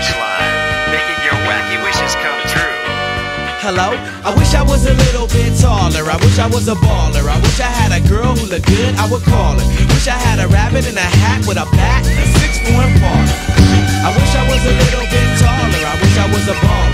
wish line, making your wacky wishes come true. Hello? I wish I was a little bit taller. I wish I was a baller. I wish I had a girl who looked good, I would call her. Wish I had a rabbit in a hat with a bat and a six-foot baller. I wish I was a little bit taller. I wish I was a baller.